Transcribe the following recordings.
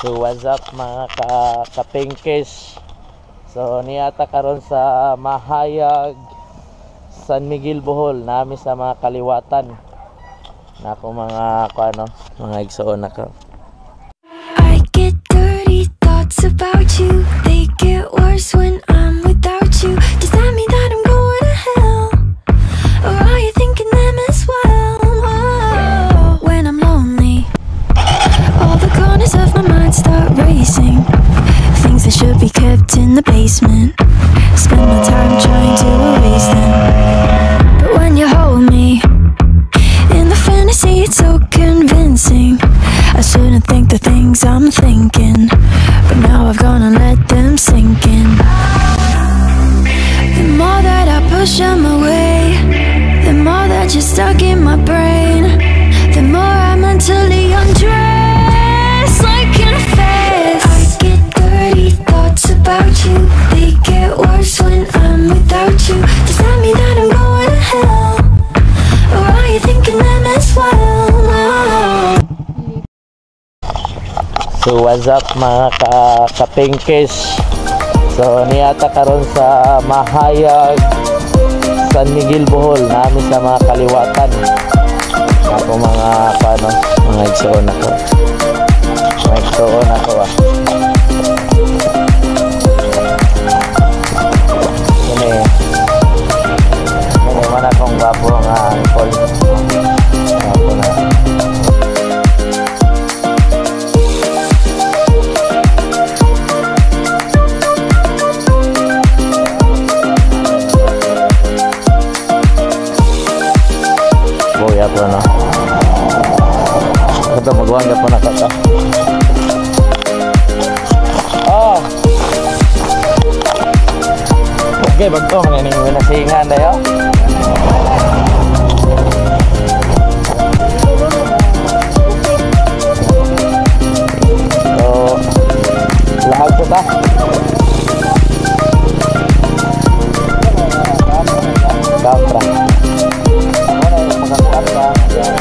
So what's up mga ka kapingkis So niyata karon sa Mahayag San Miguel Bohol nami sa mga kaliwatan na ako mga ano mga igsoon ako I get dirty thoughts about you. They get worse when I'm without you. Does that mean that I'm start racing. Things that should be kept in the basement. Spend my time trying to erase them. What's up mga ka kapingkis So niyata karon sa Mahayag San Miguel Bohol. Nami sa mga kaliwatan. Ako mga paano mga igsoon ako mga igsoon ako ah Boya po no. Ito magwangga po na kata. Oh. Okay, bagtong naning winasingan dayo. So, lahag po ta. Kapra.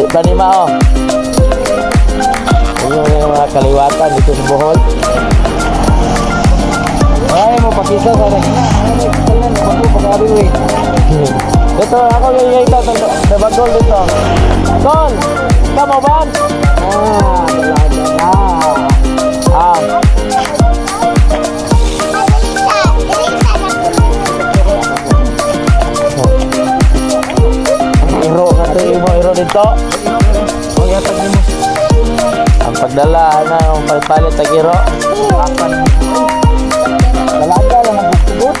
Hindi ni Mao. Yun yung mga kaliwatan dito sa Bohol. Ay, mo pakita sa rin. Ito, ako yung ito. Sa bagol dito. Tol! Kamu ba? Dito. O, yatag mo. Ang pagdala na yung palit-palit tag iro. Apan. Dalaga lang ang bugtubot.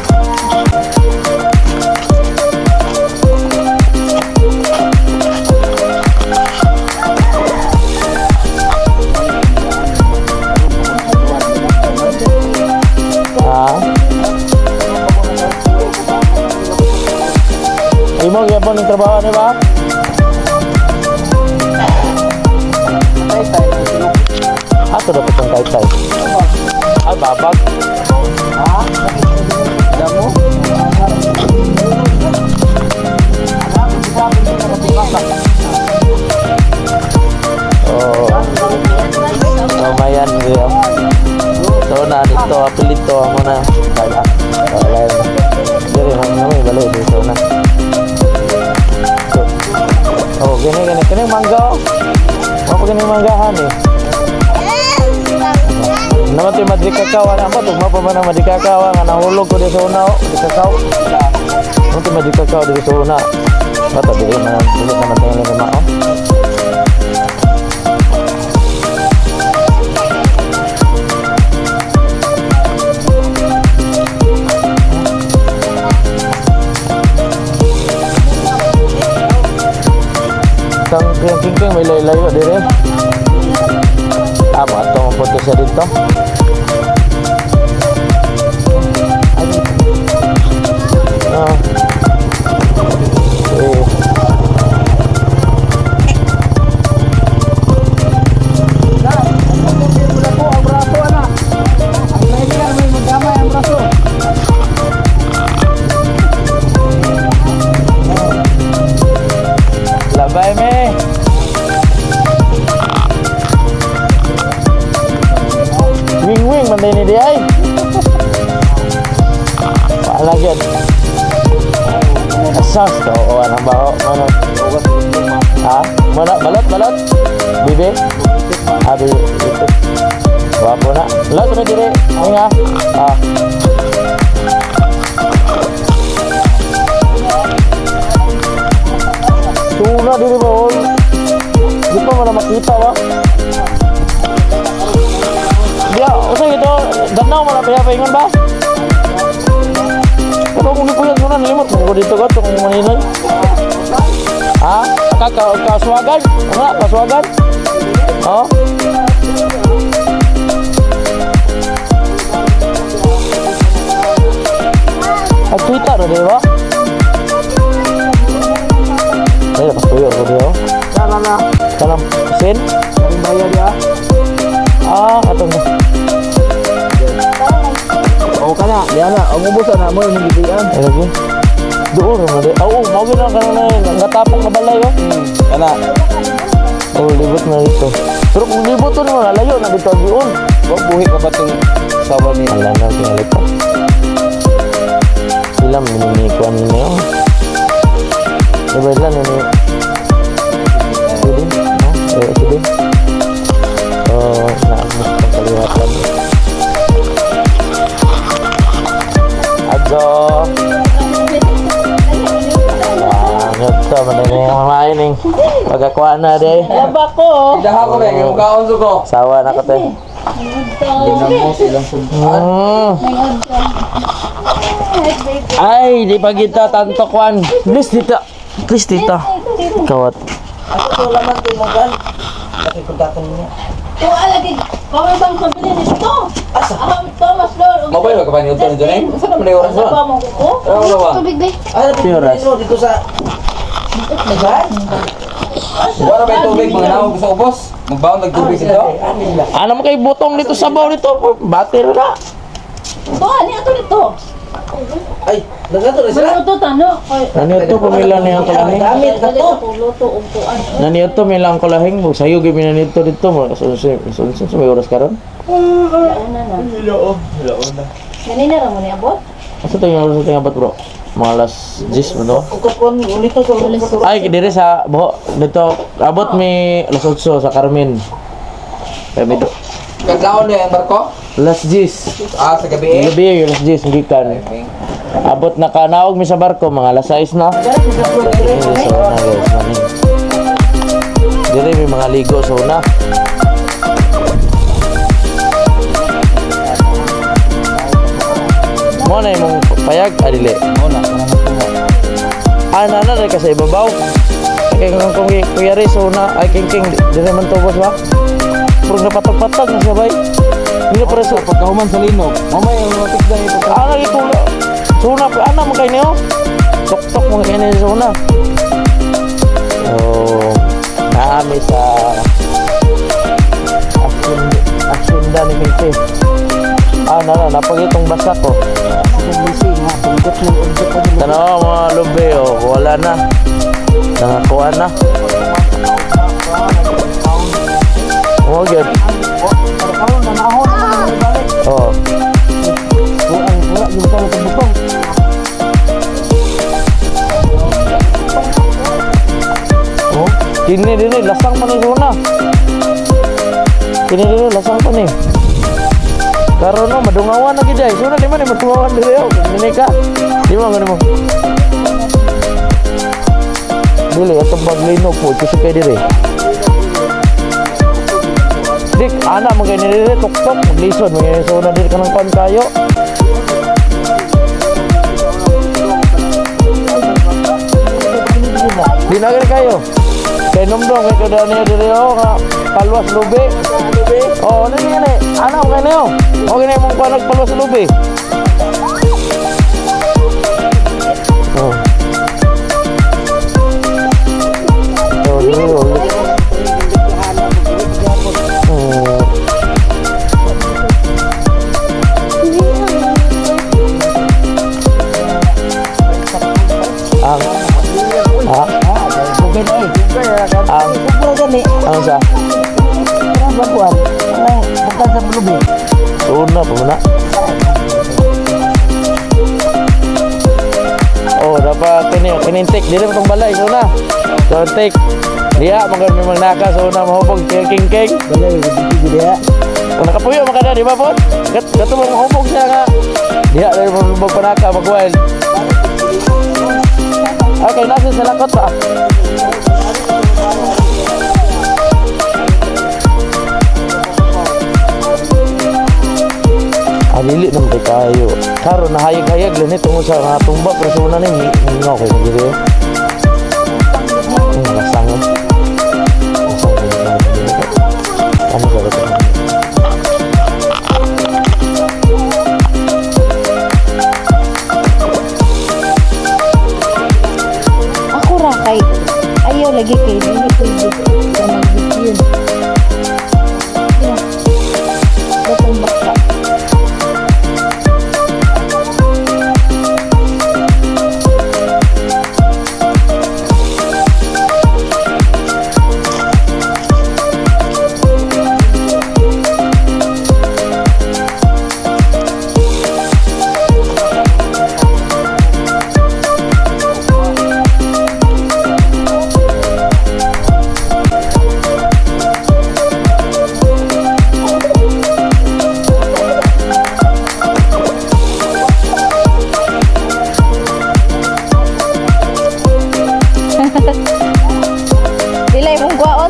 Ah. Imo gyapon ning trabaho ni ba? atau dapat yang kait-kait? Ah, babak. Ah, kamu? Oh, lumayan to, Dari balik. Oh, gini, gini. Mangga. Apa kini mangga eh? Nama tu madri kakao anak apa tu? Apa mana madri kakao anak huluk ko desa una di kakao. Nama tu madri kakao di desa una. Kata dia nama dulu nama tengah nama. Tang kengkeng may layo-layo dire. Tama at ang pagkasalita. Wapuna. Lah sudah diri. Ini ya. Ah. Tuna diri bol. Ya, ya, di mana makita ba? Dia usah gitu. Danau mana pihak pengen ba. Kalau mungkin punya tuna limot mau dito gatong ini Ah, kakak kasuagan, enggak kak kasuagan. Oh. Nga, kaswagan? Oh. At Twitter di ba? Ay, nakasuyo ko diyo. Sana na. Kanang sin? Karing bayad ya. Ah, katong O kana, di ana, ang ubusan na mo yung gibian. Ay, lagi. Doon mo di. Oo, mo gina ka na ngatapong na balay oh. Kana, Oh, libot na dito. Pero kung libot to naman, lalayo na dito ang diyon. wag buhi ka ba itong sawa ni Ala na, pinalik വെള്ളം നനയ്ക്കാൻ നിന്നു വെള്ളം നന jadi nah kayak gitu oh nggak bukan kelihatan aja banget sama yang kuana deh. Dah aku. Ay, di pa kita tanto kwan. Please dito. Please dito. Kawat. Ako laman din mo gan. Kasi kundatan niya. Kung alagid, kung ibang pabili nito. Asa? Aham, Thomas Lord. Mabay ka ba niyo to dyan eh? Saan naman yung oras Ano ba ba? mo kuko? Ano ba ba? Tubig day. Ay, Yung oras. dito dito sa... Naghan? Wala ba tubig mga nawag sa ubos? Magbaon nagtubig dito? Ano mo kay butong dito sa baw dito? Battery na. Ito, ani ato nito. Ay, nagato na sila? Ano to tano? Ay, Nani ito pumila niya ang kalahing. Gamit na to. Luto og kuan. Nani ito may lang kalahing. Mo sayo gyud na nito dito mo. Sunsun sunsun may oras karon. Ano na? Ganina ra mo ni abot? Asa to yung oras bro? Mga alas 10 mo no? Ukapuan, ulit to sa. Ay, dire sa buho dito abot mi alas 8 sa Carmen. Kami do. Kaglaon niya yung barko? Alas 10. Ah, sa gabi eh. Gabi yung alas 10 gikan. Abot na kanaog mi sa barko mga alas 6 na. Sa una guys. Dili may mga ligo sa una. Mo na imong payag adili. Ana na rin kasi ibabaw. Kaya kung kung kuya rin sa una ay king king dili man tubos ba? Puro napatag-patag na sabay. Hindi pa rin sa Pagkahuman sa linog, mamay yung mga tigda ito. Ana gitu. Suna pa ana mo kay. Tok-tok mo kay niyo suna. Oh, naami sa asin asinda ni Minti. Ah, na na napagitong basa ko. Tanawa mga lubi oh, wala na. Nangakuha na. Oh. Iya. Oh. Oh, ini ini lasang mana zona? Ini ini lasang apa nih? Karena madungawan lagi jai, zona di mana madungawan dulu ya? Ini kak, di mana nih Dulu ya tempat lino pun itu suka diri. Anak mo kay diri tok-tok maglisod mo kay Suna diri kanang pan kayo. Di na gani kayo. Kay numdong kay kada niya diri oh nga kalwas lubi. Oh, ano niya ni? Ano, okay na yun. Okay na yung mga nagpalo sa lubi. Oh. Oh, dili, oh. Oh. Ang, Puro gani. ang sa? Ang baguan. Ang bukan sa lubi. Una pa. Oh, dapat kini kinintik dili mo tong balay so na. Take. Diya magand may magnaka so na mahubog king king. Balay, hindi dia. Kung nakapuyo makada di ba po? Kato mo mahubog siya dali mo mahubog panaka magwild. Okay, nasa sa lakot pa. Alili naman kay kayo. Karo nahayag-hayag lang nito mo sa nga tumba pero na ni mingaw kay magiri. Ang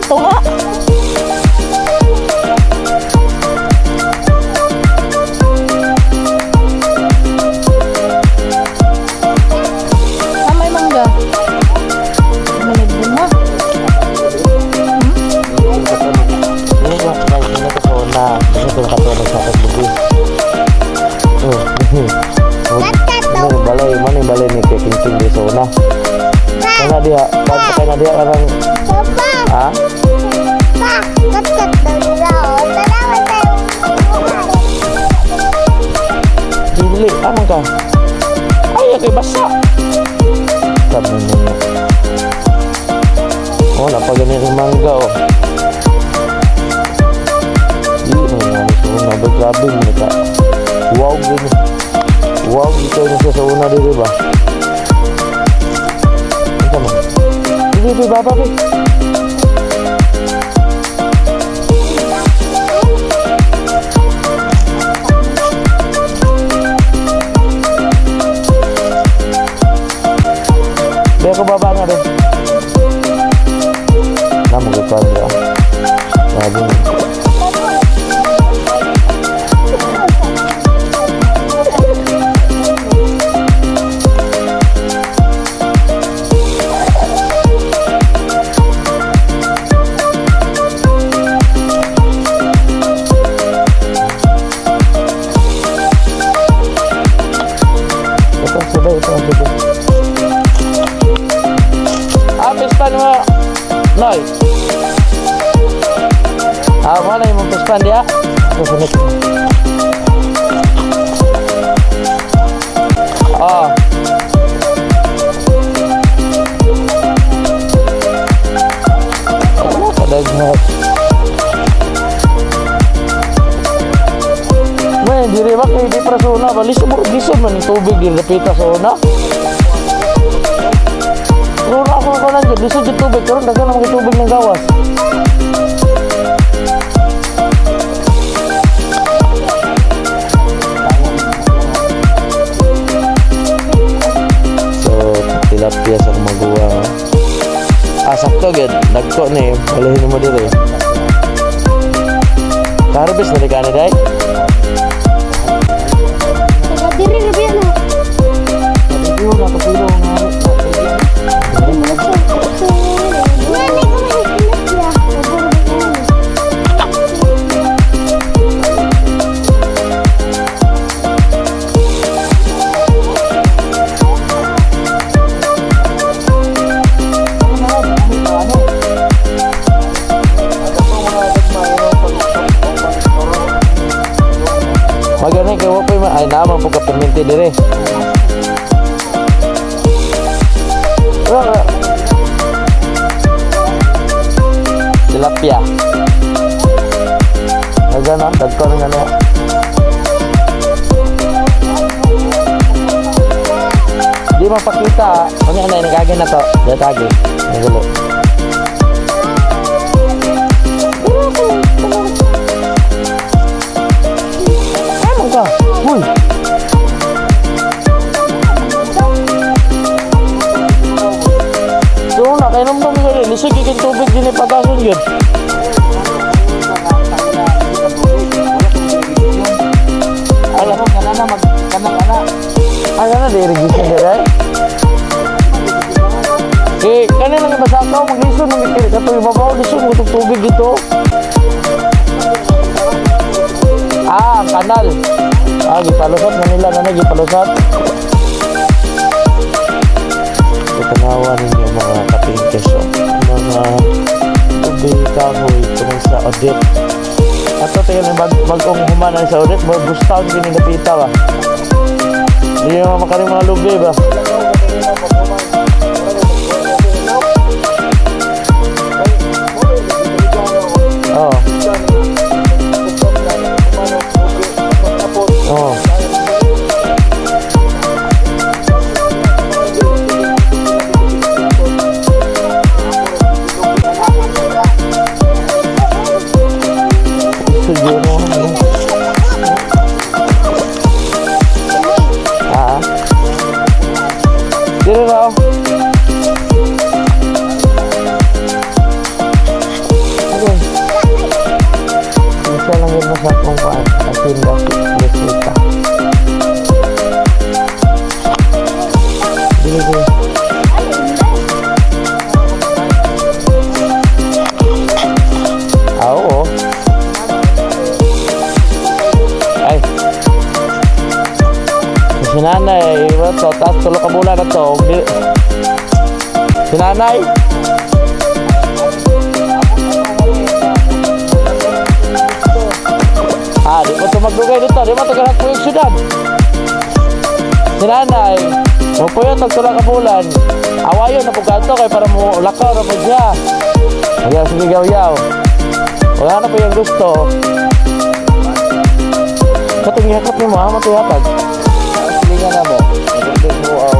懂了。Kay basa. Sabi niya. Oh, napagani rin mangga oh. Iya, mga so na ba grabe ka. Wow, gini. Wow, ito ni sa una diri ba? Ito mo. Dili, dili, baba, bi. Biar ko baba na rin. Pa rin. Sabi niya. 10 menit oh ada banget diri ba di persona ba? Liso mo, liso tubig din napita sa una. Runa ako ko lang tubig, karoon dagan tubig. Tilapia sa kumaguwa. Ah, sakto gid. Nagko ni, balahin mo diri. Harvest na rin ka titik dere tilapia ya? aja nam dagkon ngane di mapakita kanya ada ini kaget atau Dia datagi ini dulu. Lisig ikin tubig din ipagason yun. Ay, ano, kana na, mag, kana, kana. Ay, ano, di irrigation din eh. Eh, kanina nga basa ka, mag-lison, mag-ikiri ka to, ibabaw, lison, mo itong tubig dito. Ah, kanal. Ah, gipalusot na nila, na gipalusot. Itanawa ninyo mga kapingkes, mga tubig kahoy tungkol sa audit. Ato tayo na bag bagong humanan sa audit, mo gustaw din yung napita ba. Hindi makaring mga lubi ba. Nanay. Ah, di mo ito magdugay dito. Di mo ito ganang po yung syudad. Si nanay, mo po yun, tagtulak ka bulan. Awayon na po kanto kay para mo lakaw na po siya. Ayaw, sige gaw-yaw. Wala na po yung gusto. Kating yakap ni mo, ha? Matuyatag. Silingan na mo. Nagdagdag mo aw.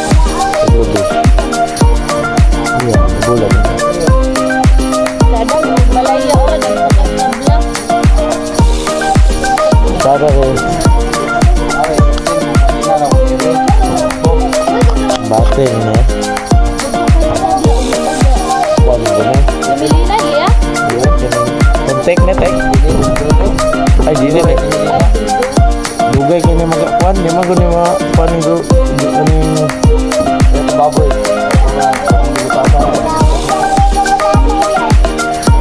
bulan Cara ko Batin ini? Lagi ya na tek. Ay ini, tek Dugay kini magkakuan Di mago ni ini Paano ko Ano ini,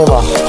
Seba.